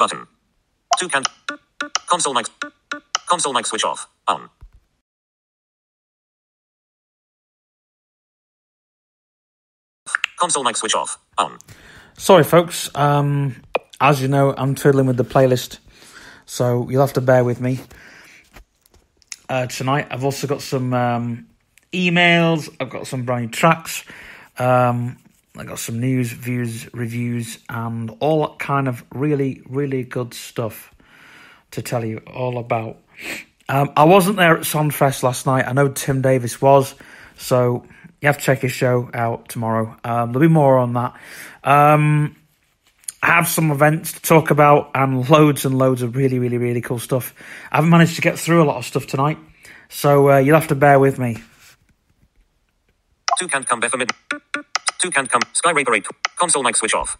Button. Toucan. Console mic. Console mic switch off. On. Console mic switch off. On. Sorry, folks. Um, as you know, I'm fiddling with the playlist, so you'll have to bear with me uh, tonight. I've also got some um, emails. I've got some brand new tracks. Um, I got some news, views, reviews, and all that kind of really, really good stuff to tell you all about. Um, I wasn't there at Sonfest last night. I know Tim Davis was, so you have to check his show out tomorrow. Um, there'll be more on that. Um, I have some events to talk about and loads and loads of really, really, really cool stuff. I haven't managed to get through a lot of stuff tonight, so uh, you'll have to bear with me. Toucan come Bethlehem. Toucan come. Sky 8. Console mic switch off.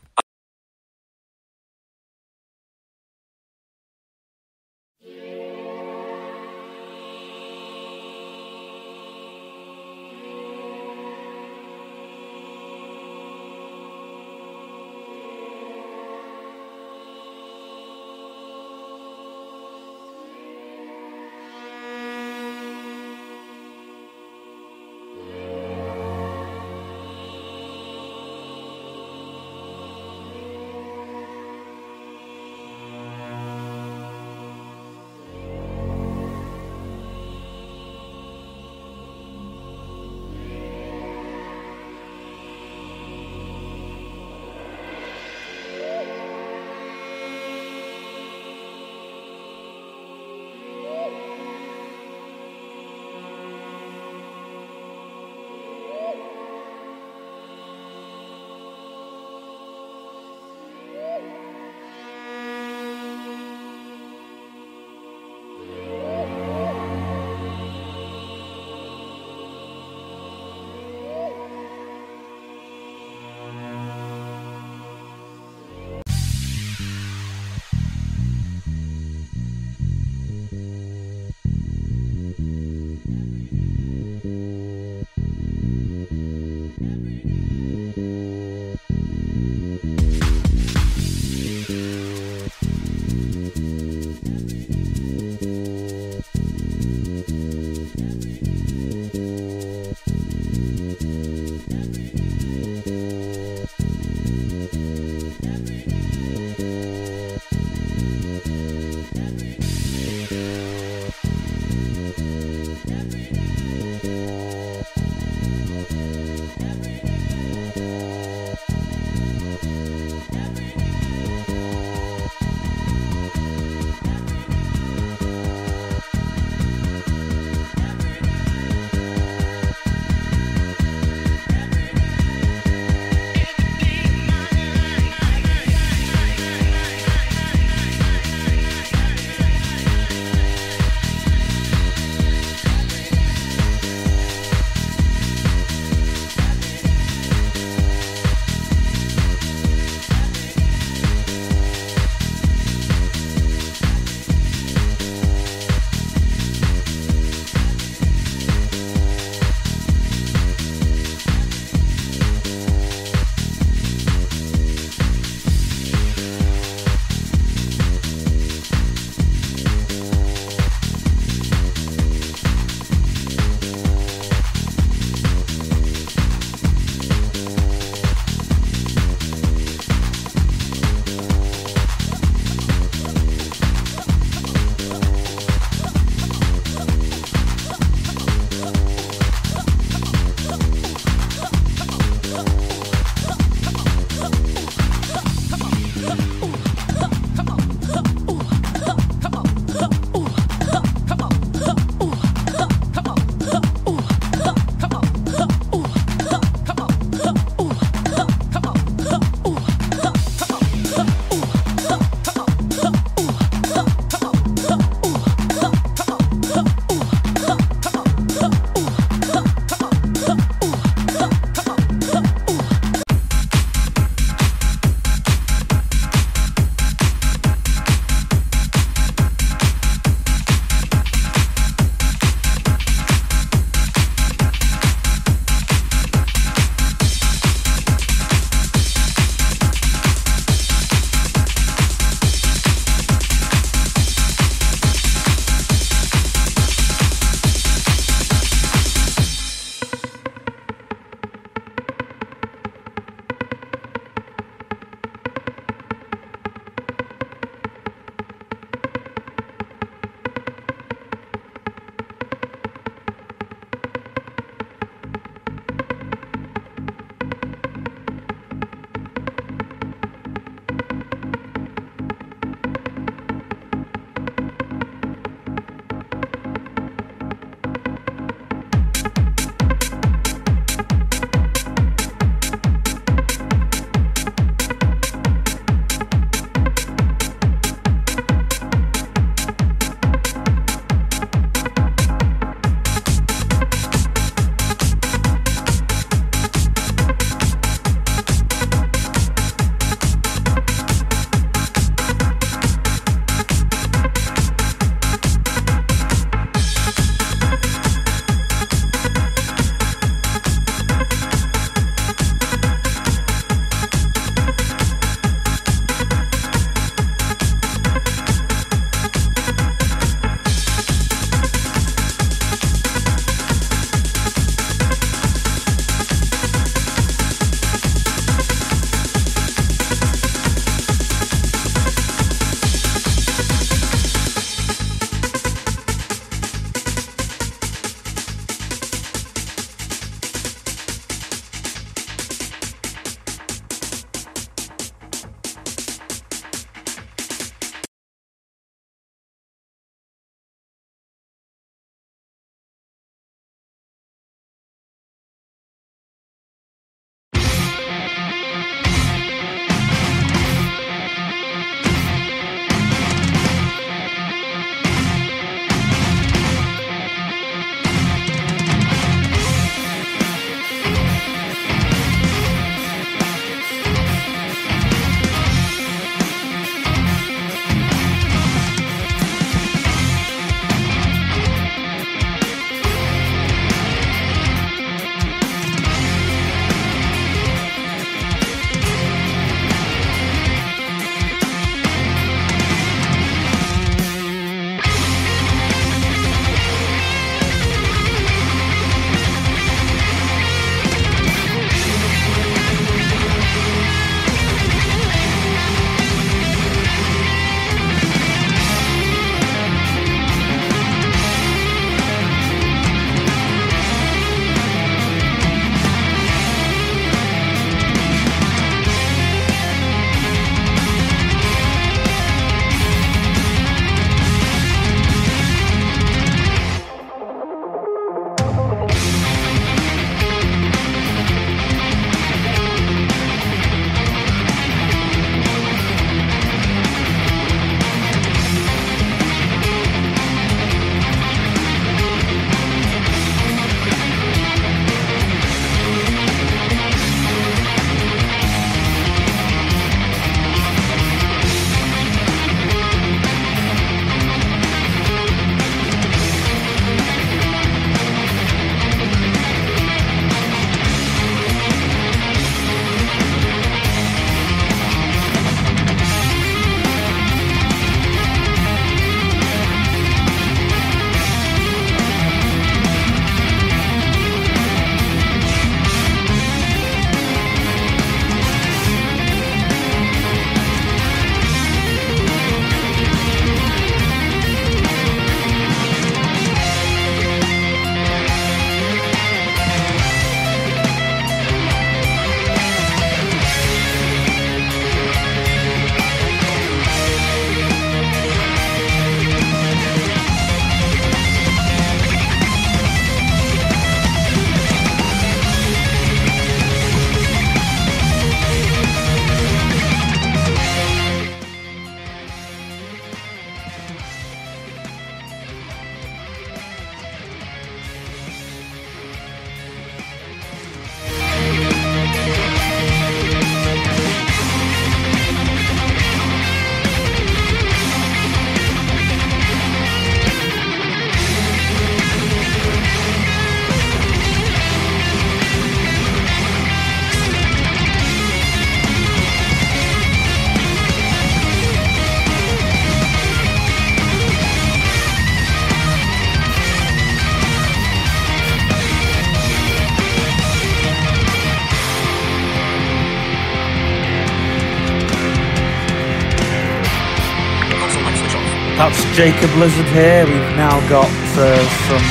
Jacob Lizard here. We've now got uh, some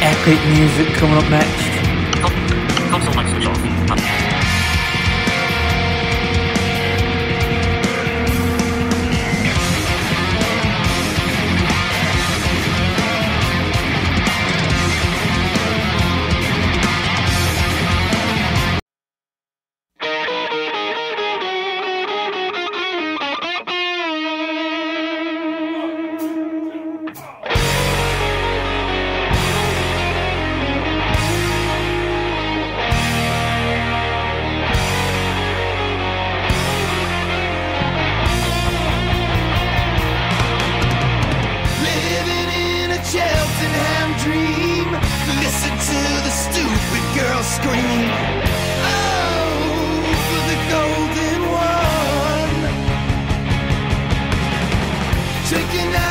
epic music coming up next. taking out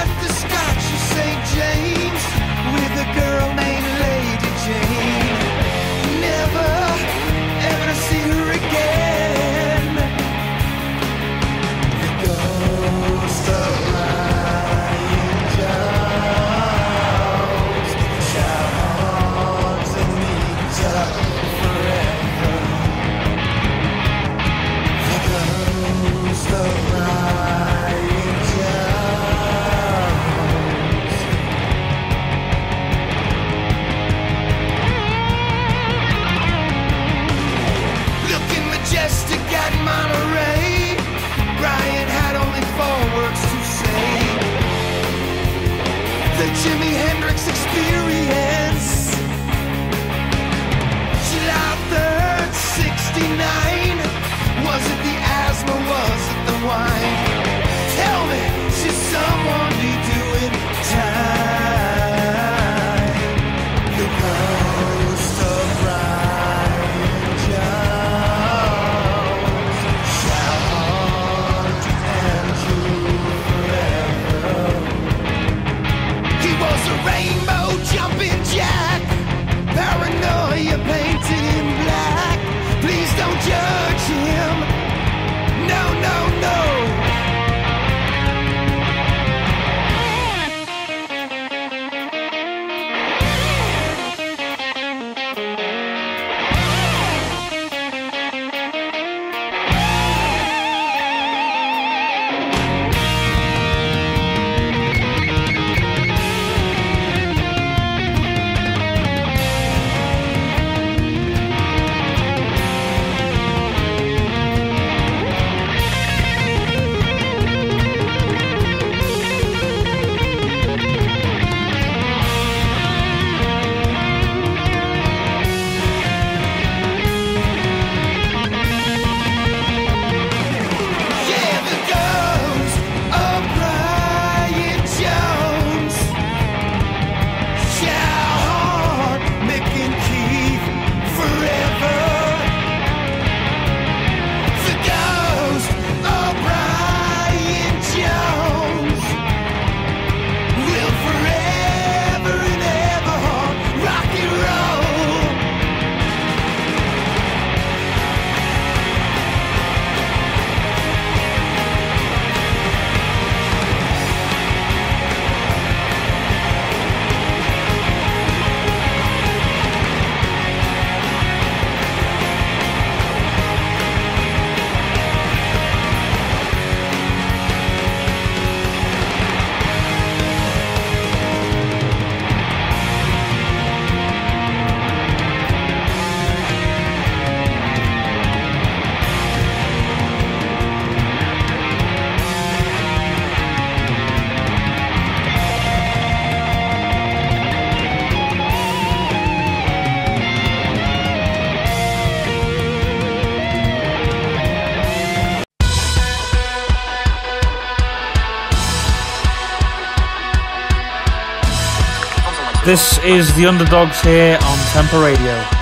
This is the Underdogs here on Temper Radio.